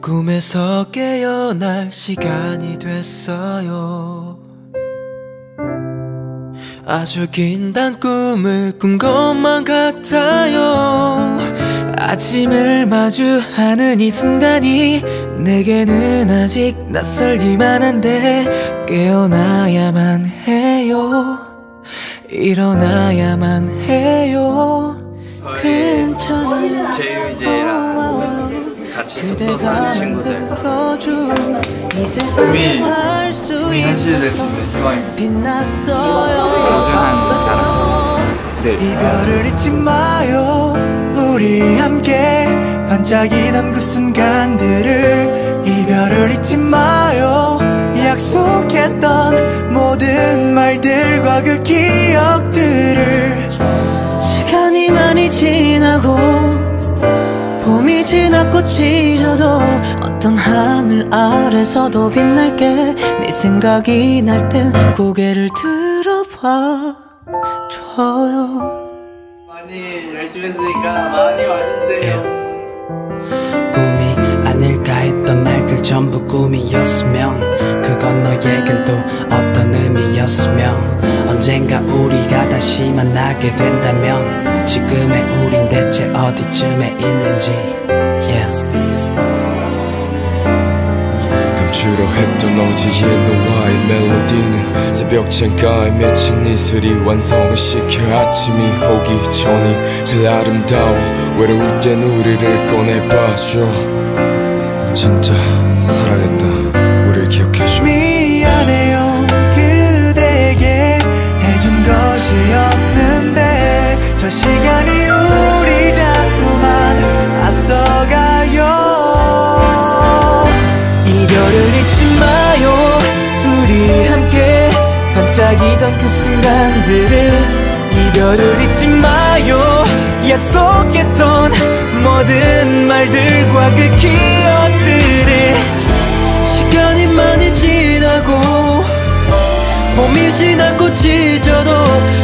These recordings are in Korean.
꿈에서 깨어날 시간이 됐어요. 아주 긴단 꿈을 꾼 것만 같아요 아침을 마주하는 이 순간이 내게는 아직 낯설기만 한데 깨어나야만 해요. 일어나야만 해요. 괜찮아 제유제랑 같이 있었던 다른 친구들. 있어서 빛났어요. 소중한 사람. 네. 이별을 잊지 마요 우리 함께 반짝이던 그 순간들을 이별을 잊지 마요. 약속했던 모든 말들과 그 기억들을 시간이 많이 지나고 봄이 지나 꽃이 져도 어떤 하늘 아래서도 빛날게. 네 생각이 날 땐 고개를 들어봐 줘요 많이 열심히 했으니까 많이 와주세요. 꿈이 아닐까 했던 날들 전부 꿈이었으면 그건 너에겐 또 어떤 의미였으면 언젠가 우리가 다시 만나게 된다면 지금의 우린 대체 어디쯤에 있는지. yeah. 어제의 너와의 멜로디는 새벽 창가에 맺힌 이슬이 완성을 시켜 아침이 오기 전이 제일 아름다워. 외로울 땐 우리를 꺼내봐줘. 진짜 사랑했 반짝이던 그 순간들을 이별을 잊지 마요. 약속했던 모든 말들과 그 기억들을 시간이 많이 지나고 봄이 지나 꽃이 져도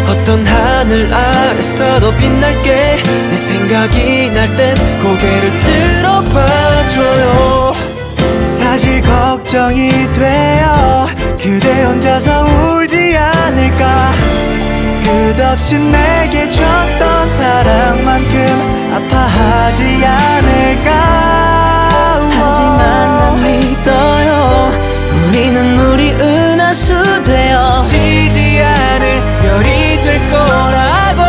어떤 하늘 아래서도 빛날게. 내 생각이 날 땐 고개를 들어봐줘요. 사실 걱정이 돼요 그대 혼자서 울지 끝없이 내게 줬던 사랑만큼 아파하지 않을까? 하지만 난 믿어요. 우리는 우리 은하수 되어 지지 않을 별이 될 거라고.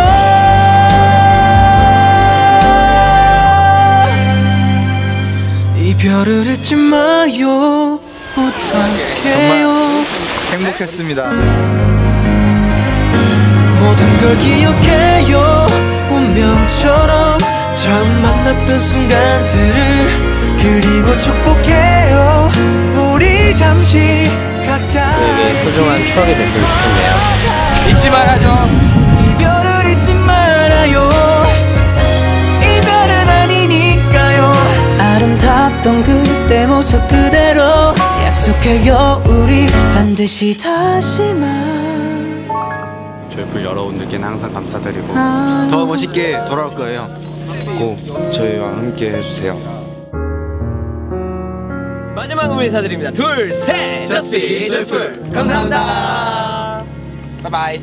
이별을 잊지 마요. 부탁해요? 행복했습니다 모든 걸 기억해요. 운명처럼 처음 만났던 순간들을 그리고 축복해요. 우리 잠시 각자의 소중한 추억이 됐으면 좋겠네요. 잊지 말아줘 이별을 잊지 말아요. 이별은 아니니까요. 아름답던 그때 모습 그대로 약속해요. 우리 반드시 다시 만 저희풀 여러분들께는 항상 감사드리고 아. 더 멋있게 돌아올 거예요. 꼭 저희와 함께 해주세요. 마지막으로 인사드립니다. 둘셋! 저스피 저희풀 감사합니다. 바이바이